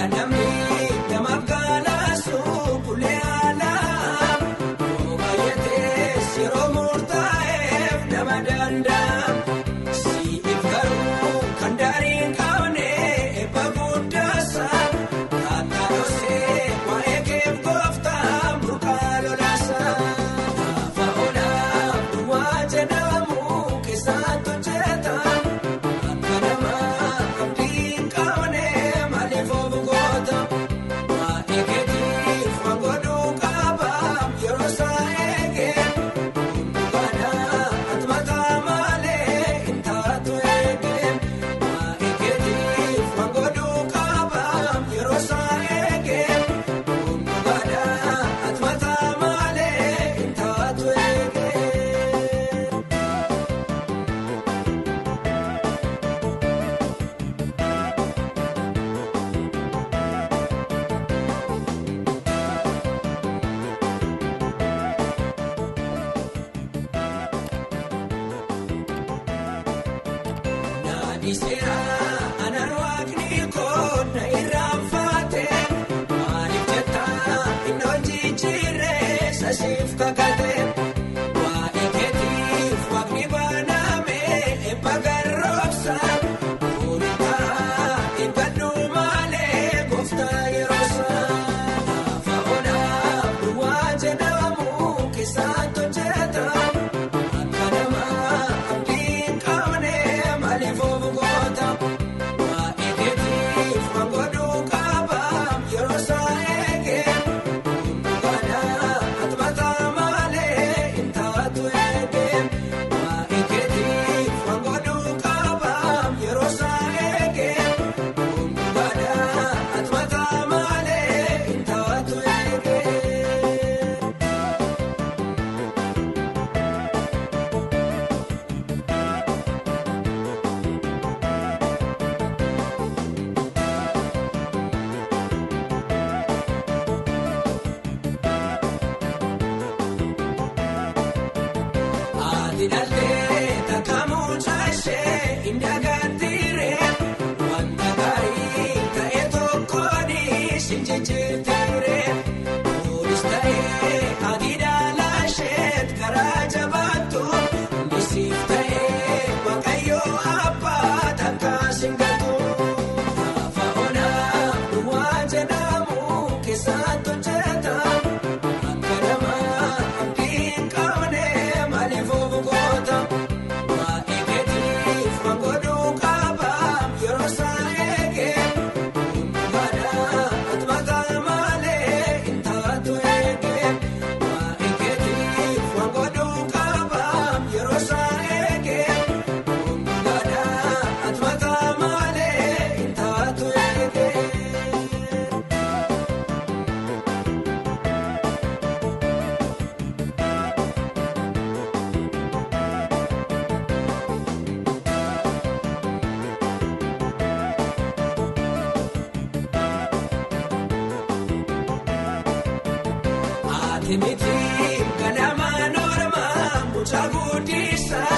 Dynamic. me esperar. Candidat Kanamaan Oromaa mucaa guddisa.